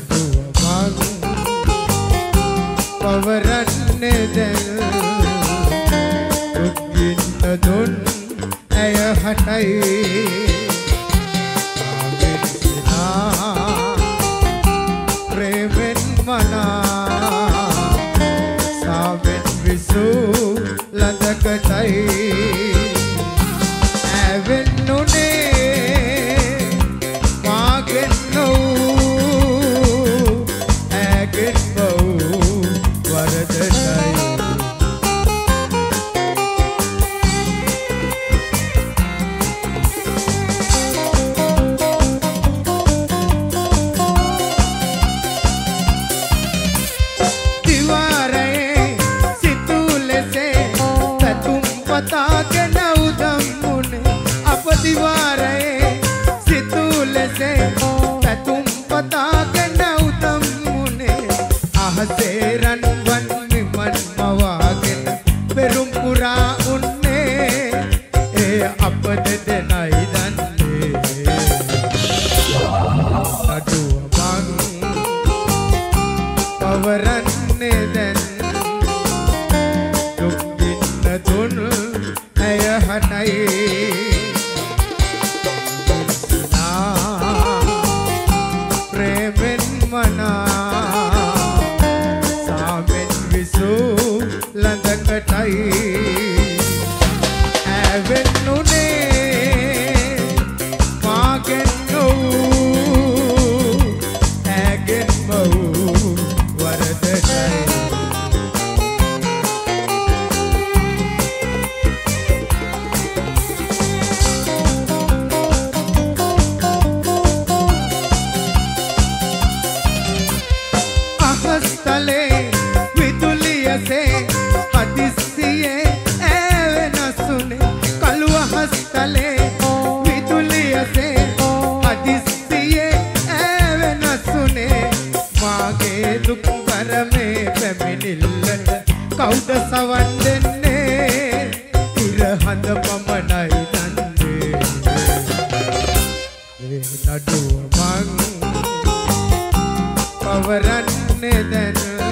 නඩුව මං පවරන්නේ දැන් දුක්ගින්න දුන් ඇය හටයි ආවෙන්සිනා ප්‍රේමෙන් මනා සාවෙන් විසූ ලඳකටයි ඇවෙන්නුනේ පැතුම් පතාගෙන උදම්මුණේ අප දිවාරයේ සිතූ ලෙසේ පැතුම් පතාගෙන ලඳකටයි ඇවෙන්නුනේ මාගෙන් නොවූ ඇගෙන් මවූ වරදටයි අහස්තලේ කවුද සවන් දෙන්නේ. ඉරහඳ පමණයි දන්නේ. ඒ නඩුව මං පවරන්නේ දැන.